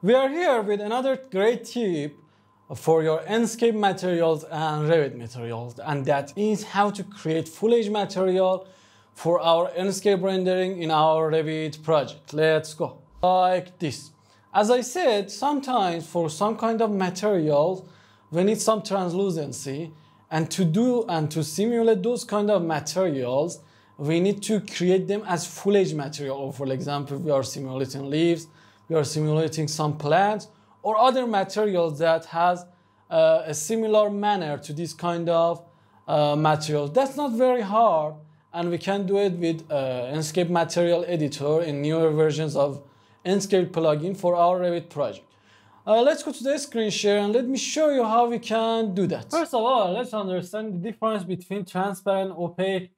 We are here with another great tip for your Enscape materials and Revit materials and that is how to create foliage material for our Enscape rendering in our Revit project. Let's go. Like this. As I said, sometimes for some kind of materials, we need some translucency and to do and to simulate those kind of materials, we need to create them as foliage material. For example, we are simulating leaves, we are simulating some plants or other materials that has uh, a similar manner to this kind of uh, material. That's not very hard and we can do it with uh, Enscape Material Editor in newer versions of Enscape plugin for our Revit project. Uh, let's go to the screen share and let me show you how we can do that. First of all, let's understand the difference between transparent, opaque,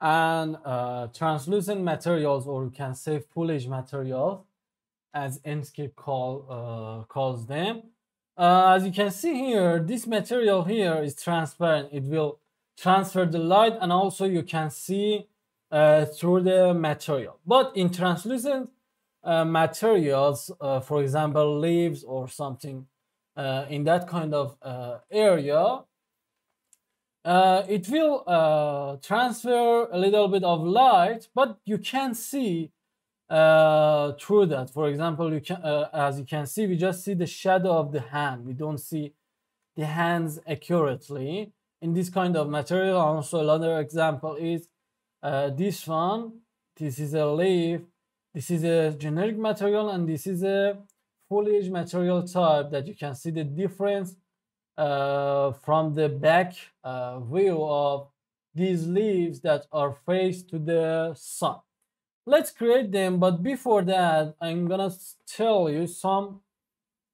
and uh, translucent materials, or you can say foliage materials, as Enscape call, uh, calls them. Uh, as you can see here, this material here is transparent. It will transfer the light and also you can see uh, through the material. But in translucent uh, materials, uh, for example, leaves or something uh, in that kind of area, it will transfer a little bit of light, but you can see uh, through that. For example, you can, uh, as you can see, we just see the shadow of the hand. We don't see the hands accurately in this kind of material. Also, another example is uh, this one. This is a leaf this is a generic material and this is a foliage material type that you can see the difference uh, from the back uh, view of these leaves that are faced to the sun. Let's create them, but before that, I'm gonna tell you some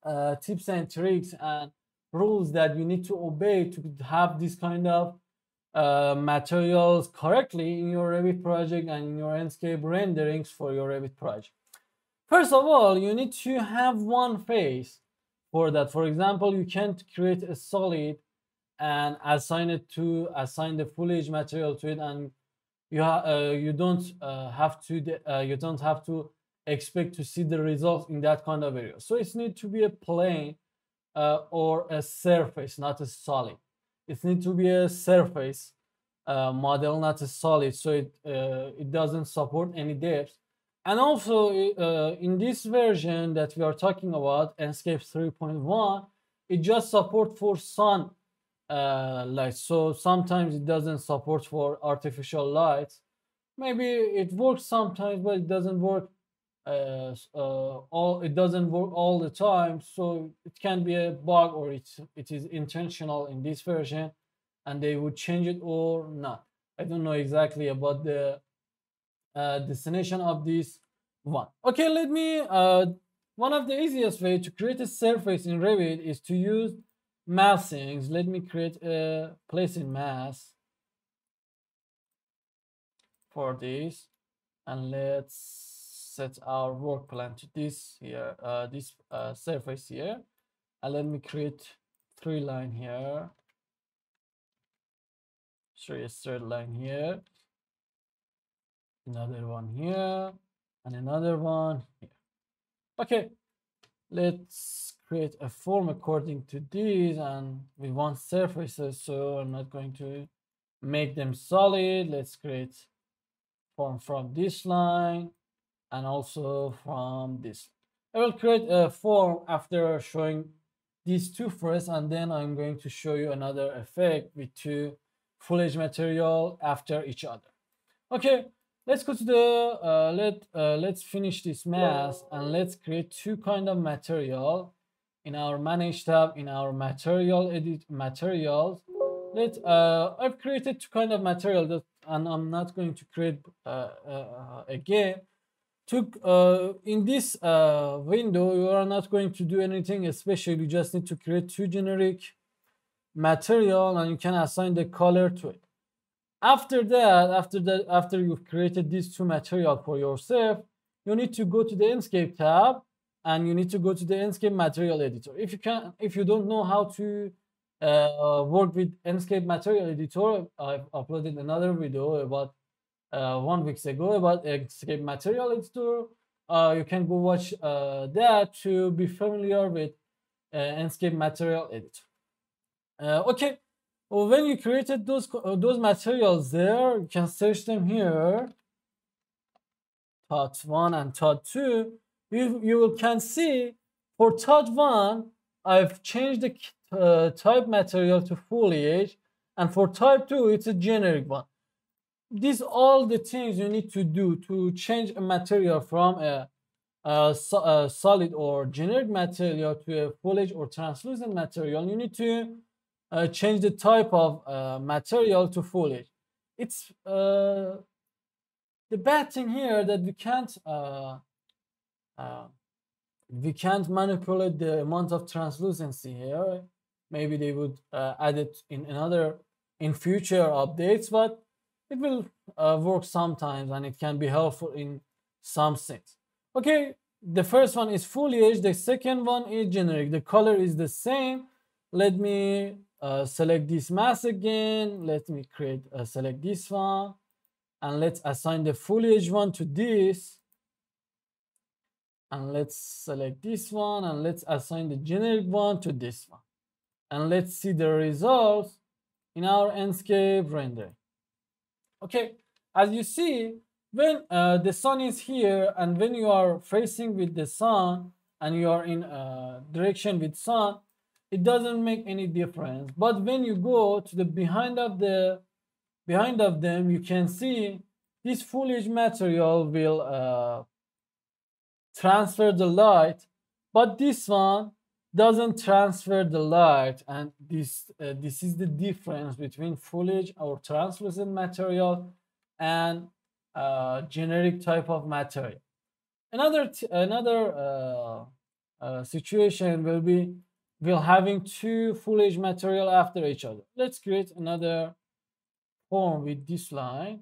uh, tips and tricks and rules that you need to obey to have this kind of uh, materials correctly in your Revit project and in your Enscape renderings for your Revit project. First of all, you need to have one face for that. For example, you can't create a solid and assign it to assign the foliage material to it, and you uh, you don't uh, have to uh, you don't have to expect to see the result in that kind of area. So it needs to be a plane uh, or a surface, not a solid it needs to be a surface uh, model, not a solid, so it uh, it doesn't support any depth. And also in this version that we are talking about, Enscape 3.1, it just support for sun uh, light. So sometimes it doesn't support for artificial lights. Maybe it works sometimes, but it doesn't work uh, uh, all it doesn't work all the time so it can be a bug or it's it is intentional in this version and they would change it or not i don't know exactly about the uh, destination of this one okay let me uh, one of the easiest way to create a surface in revit is to use maskings let me create a place in mask for this and let's set our work plane to this here, uh, this uh, surface here. And let me create three line here. A straight line here. Another one here. And another one here. Okay, let's create a form according to these and we want surfaces so I'm not going to make them solid let's create form from this line and also from this. I will create a form after showing these two first and then I'm going to show you another effect with two foliage material after each other. Okay, let's go to the, uh, let, uh, let's finish this mask and let's create two kind of material in our manage tab in our material edit materials. Let, uh, I've created two kind of material that, and I'm not going to create uh, uh, again. To uh, in this uh, window you are not going to do anything special. You just need to create two generic material and you can assign the color to it. After that after that after you've created these two material for yourself you need to go to the Enscape tab and you need to go to the Enscape material editor if you can if you don't know how to uh, work with Enscape material editor I've uploaded another video about uh, one weeks ago about Enscape material editor. uh, you can go watch uh, that to be familiar with uh, Enscape material editor. Uh, okay, when you created those those materials there, you can search them here. Part one and part two. You you can see for touch one, I've changed the uh, type material to foliage, and for type two, it's a generic one. These all the things you need to do to change a material from a, a, a solid or generic material to a foliage or translucent material. You need to uh, change the type of uh, material to foliage. It's uh, the bad thing here that we can't uh, uh, we can't manipulate the amount of translucency here. Maybe they would uh, add it in another in future updates, but it will work sometimes and it can be helpful in some things. Okay, the first one is foliage. The second one is generic. The color is the same. Let me uh, select this mask again. Let me create, uh, select this one. And let's assign the foliage one to this. And let's select this one and let's assign the generic one to this one. And let's see the results in our Enscape rendering. Okay, as you see, when uh, the sun is here and when you are facing with the sun and you are in uh, direction with sun, it doesn't make any difference. But when you go to the behind of the behind of them, you can see this foliage material will uh, transfer the light, but this one doesn't transfer the light and this uh, this is the difference between foliage or translucent material and uh, generic type of material another another uh, uh, situation will be we're having two foliage material after each other. Let's create another form with this line.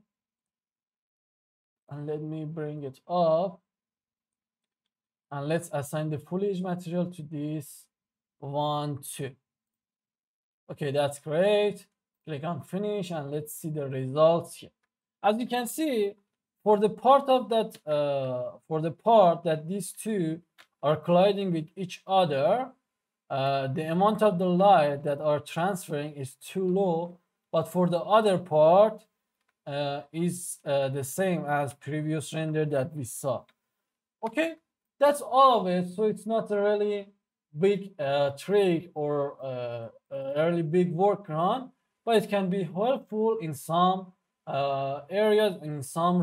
And let me bring it up. And let's assign the foliage material to this one, two. Okay, that's great. Click on finish and let's see the results here. As you can see, for the part of that, uh, for the part that these two are colliding with each other, uh, the amount of the light that are transferring is too low but for the other part uh, is uh, the same as previous render that we saw okay that's all of it. So it's not a really big uh, trick or uh, a really big workaround but it can be helpful in some areas in some